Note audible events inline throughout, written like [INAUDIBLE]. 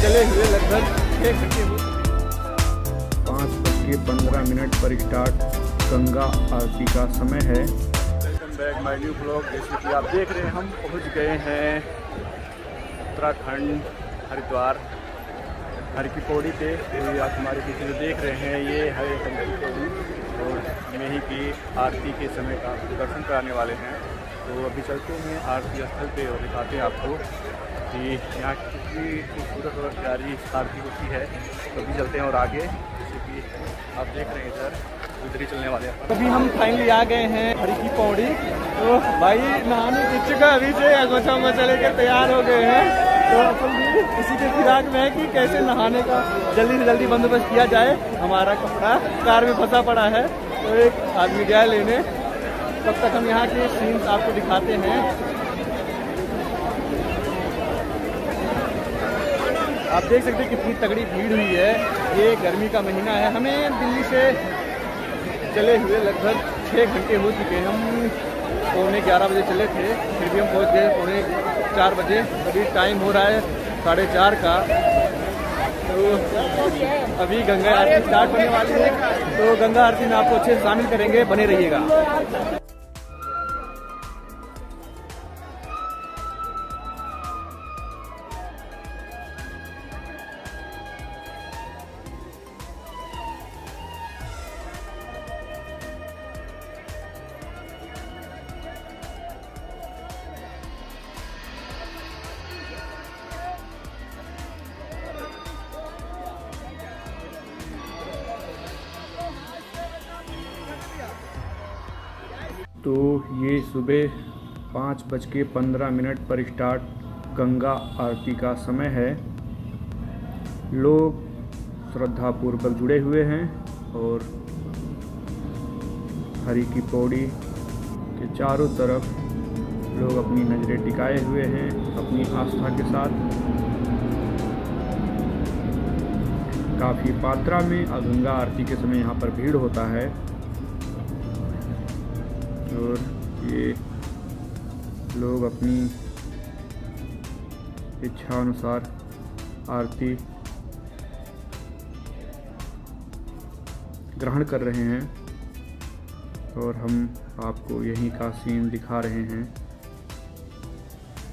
चले हुए लगभग पाँच बज के पंद्रह मिनट पर स्टार्ट गंगा आरती का समय है। Welcome back my new blog जैसे कि आप देख रहे हैं हम पहुँच गए हैं उत्तराखंड हरिद्वार हर की पौड़ी पे आप हमारे पीछे जो देख रहे हैं ये हरे हर की पौड़ी और यहीं की आरती के समय का दर्शन कराने वाले हैं। तो अभी चलते हैं आरती स्थल पे और दिखाते हैं आपको। कि यहाँ कितनी खूबसूरत और प्यारी आरती होती है तो चलते हैं और आगे, जैसे कि आप देख रहे हैं इधर, उधर ही चलने वाले हैं। अभी हम फाइनली आ गए हैं हरी की पौड़ी। तो भाई नहाने की इच्छुक अभी से अगोचा मचा लेकर तैयार हो गए हैं। तो इसी के फिराक में है कि कैसे नहाने का जल्दी से जल्दी बंदोबस्त किया जाए। हमारा कपड़ा कार में फंसा पड़ा है तो एक आदमी गया लेने। तब तक हम यहाँ के सीन्स आपको दिखाते हैं। आप देख सकते हैं कितनी तगड़ी भीड़ हुई है। ये गर्मी का महीना है। हमें दिल्ली से चले हुए लगभग छः घंटे हो चुके हैं। हम पौने ग्यारह बजे चले थे, फिर भी हम पहुँच गए पौने चार बजे। अभी टाइम हो रहा है साढ़े चार का। तो अभी गंगा आरती स्टार्ट होने वाली है। तो गंगा आरती में आपको अच्छे से शामिल करेंगे। बने रहिएगा। तो ये सुबह पाँच बज के पंद्रह मिनट पर स्टार्ट गंगा आरती का समय है। लोग श्रद्धापूर्वक जुड़े हुए हैं और हरी की पौड़ी के चारों तरफ़ लोग अपनी नज़रें टिकाए हुए हैं, अपनी आस्था के साथ। काफ़ी मात्रा में गंगा आरती के समय यहाँ पर भीड़ होता है। और ये लोग अपनी इच्छा अनुसार आरती ग्रहण कर रहे हैं और हम आपको यहीं का सीन दिखा रहे हैं।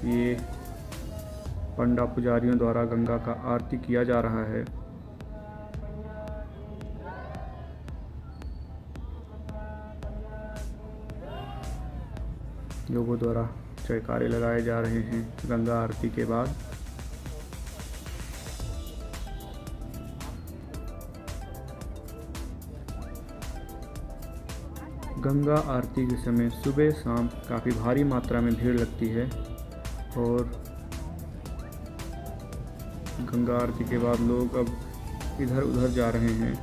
ये पंडा पुजारियों द्वारा गंगा का आरती किया जा रहा है। लोगों द्वारा जयकारे लगाए जा रहे हैं गंगा आरती के बाद। गंगा आरती के समय सुबह शाम काफ़ी भारी मात्रा में भीड़ लगती है और गंगा आरती के बाद लोग अब इधर उधर जा रहे हैं।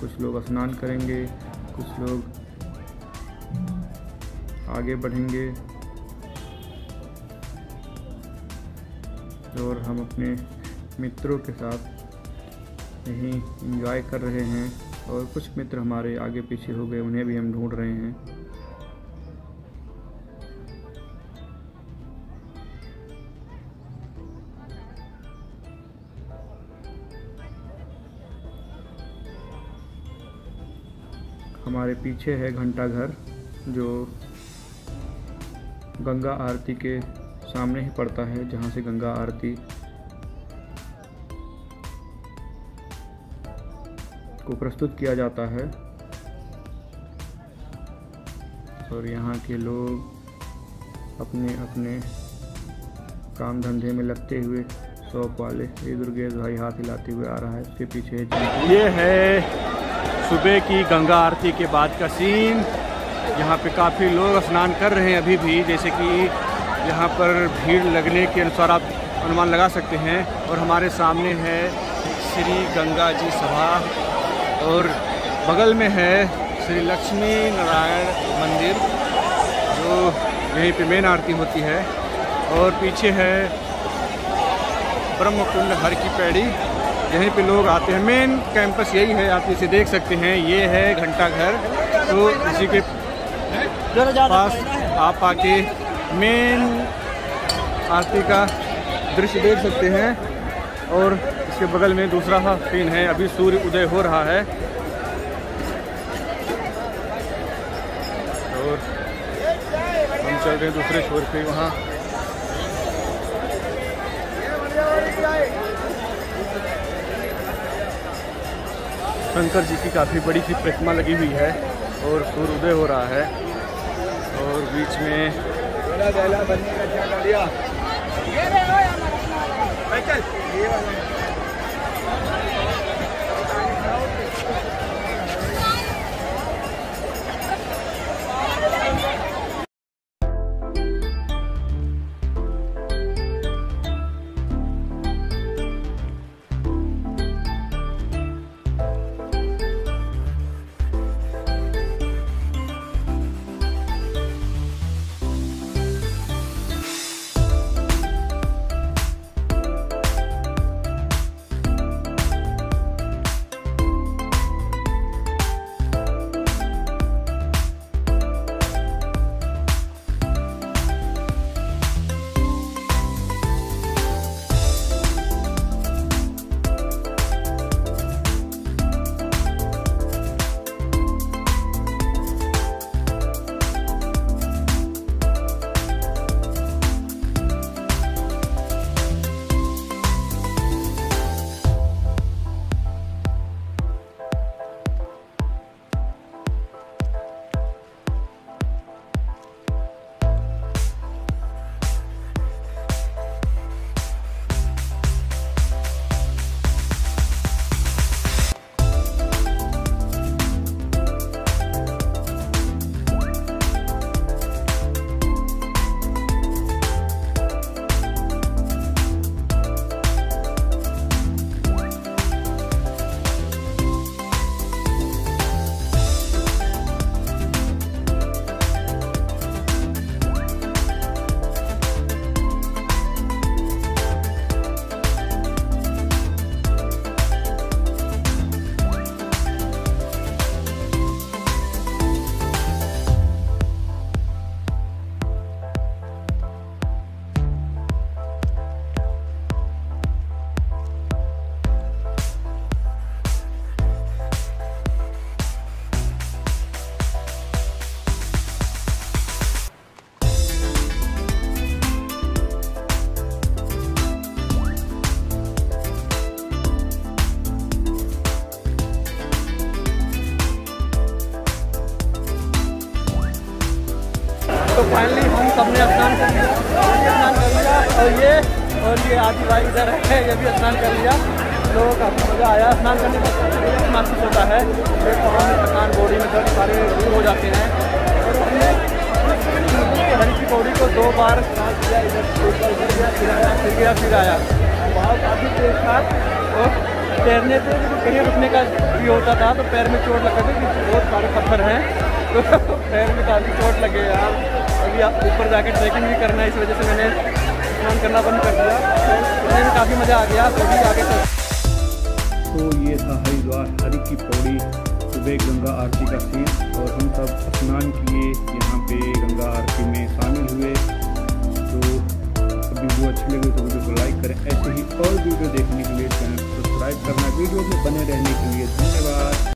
कुछ लोग स्नान करेंगे, कुछ लोग आगे बढ़ेंगे। और हम अपने मित्रों के साथ यहीं एंजॉय कर रहे हैं। और कुछ मित्र हमारे आगे पीछे हो गए, उन्हें भी हम ढूंढ रहे हैं। हमारे पीछे है घंटा घर जो गंगा आरती के सामने ही पड़ता है, जहाँ से गंगा आरती को प्रस्तुत किया जाता है। और यहाँ के लोग अपने अपने काम धंधे में लगते हुए शॉप वाले ये दुर्गेश भाई हाथ हिलाते हुए आ रहा है। उसके पीछे ये है सुबह की गंगा आरती के बाद का सीन यहाँ पे काफ़ी लोग स्नान कर रहे हैं अभी भी, जैसे कि यहाँ पर भीड़ लगने के अनुसार आप अनुमान लगा सकते हैं। और हमारे सामने है श्री गंगा जी सभा, और बगल में है श्री लक्ष्मी नारायण मंदिर, जो यहीं पे मेन आरती होती है। और पीछे है ब्रह्मकुंड हर की पैड़ी, यहीं पे लोग आते हैं। मेन कैंपस यही है, आप इसे देख सकते हैं। ये है घंटा घर तो इसी के पास आप आके मेन आरती का दृश्य देख सकते हैं। और इसके बगल में दूसरा सीन है, अभी सूर्य उदय हो रहा है। और हम चल रहे हैं दूसरे छोर पे, वहाँ। शंकर जी की काफ़ी बड़ी सी प्रतिमा लगी हुई है और सूर्य उदय हो रहा है। और बीच में सबने स्नान कर लिया। स्नान कर लिया। और ये और ये आदि भाई इधर है, ये भी स्नान कर लिया। तो काफ़ी मज़ा आया। स्नान करने का महसूस होता है। एक पहाड़ में थकान बॉडी में दर्द सारे दूर हो जाते हैं। और हमने हरी की पौड़ी को दो बार स्नान किया, इधर उधर गया फिर आया, फिर गया, फिर आया। बहुत काफ़ी तेज था। और तैरने से कहीं रुकने का भी होता था तो पैर में चोट लगा थी, बहुत सारे पत्थर हैं। तो [LAUGHS] पैर में काफ़ी चोट लगे यार। अभी आप ऊपर जाके ट्रैकिंग भी करना है, इस वजह से मैंने स्नान करना बंद कर दिया। तो में काफ़ी मज़ा आ गया तो भी आगे चल। तो ये था हरिद्वार, हरि की पौड़ी, सुबह गंगा आरती का सीन और हम सब स्नान किए, यहाँ पे गंगा आरती में शामिल हुए। तो अभी वो अच्छी लगे तो वीडियो को लाइक करें। ऐसे ही और वीडियो देखने के लिए चैनल सब्सक्राइब करना, वीडियो में बने रहने के लिए धन्यवाद।